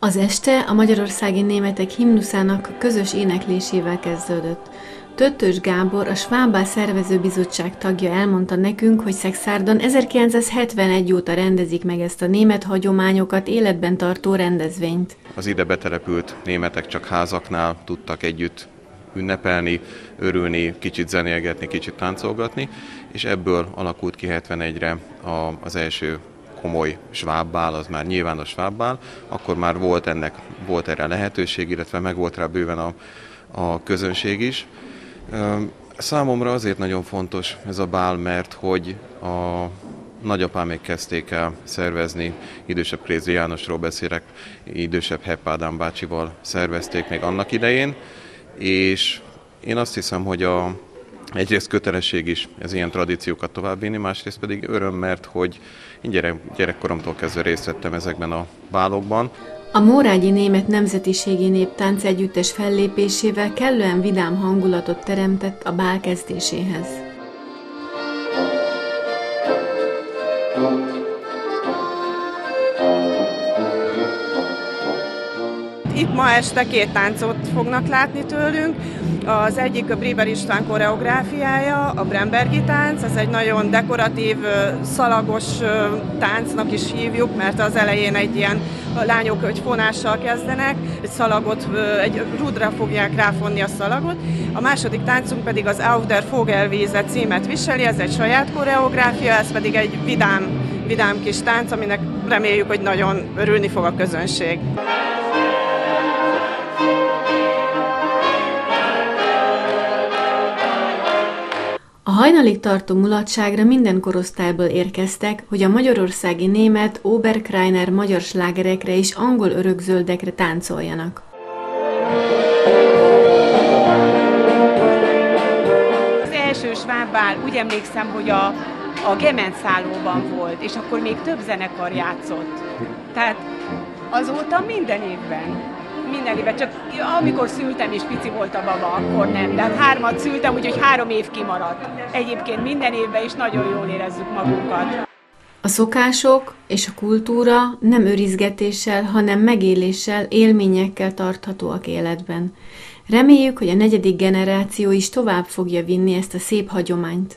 Az este a magyarországi németek himnuszának közös éneklésével kezdődött. Töttös Gábor, a Svábál Szervezőbizottság tagja elmondta nekünk, hogy Szexárdon 1971 óta rendezik meg ezt a német hagyományokat életben tartó rendezvényt. Az ide betelepült németek csak házaknál tudtak együtt ünnepelni, örülni, kicsit zenélgetni, kicsit táncolgatni, és ebből alakult ki 71-re az első komoly svábbál, az már nyilván a svábbál, akkor már volt ennek, volt erre lehetőség, illetve meg volt rá bőven a, a közönség is. Számomra azért nagyon fontos ez a bál, mert hogy a nagyapámék kezdték el szervezni, idősebb Krézi Jánosról beszélek, idősebb Hepp Ádám bácsival szervezték még annak idején, és én azt hiszem, hogy a, egyrészt kötelesség is ez ilyen tradíciókat továbbvinni, másrészt pedig öröm, mert hogy én gyerek, gyerekkoromtól kezdve részt vettem ezekben a bálokban. A Mórágyi Német Nemzetiségi Néptánc együttes fellépésével kellően vidám hangulatot teremtett a bál kezdéséhez. Itt ma este két táncot fognak látni tőlünk. Az egyik a Briber István koreográfiája, a Brembergi tánc, ez egy nagyon dekoratív, szalagos táncnak is hívjuk, mert az elején egy ilyen lányok egy fonással kezdenek, egy szalagot, egy rudra fogják ráfonni a szalagot. A második táncunk pedig az Auf der Vogelwiese címet viseli, ez egy saját koreográfia, ez pedig egy vidám, vidám kis tánc, aminek reméljük, hogy nagyon örülni fog a közönség. Hajnalig tartó mulatságra minden korosztályból érkeztek, hogy a magyarországi német Oberkreiner magyar slágerekre és angol örökzöldekre táncoljanak. Az első svábbál úgy emlékszem, hogy a, a Gementszállóban volt, és akkor még több zenekar játszott. Tehát azóta minden évben minden évben, csak amikor szültem és pici volt a baba, akkor nem. De hát hármat szültem, úgyhogy három év kimaradt. Egyébként minden évben is nagyon jól érezzük magunkat. A szokások és a kultúra nem őrizgetéssel, hanem megéléssel, élményekkel tarthatóak életben. Reméljük, hogy a negyedik generáció is tovább fogja vinni ezt a szép hagyományt.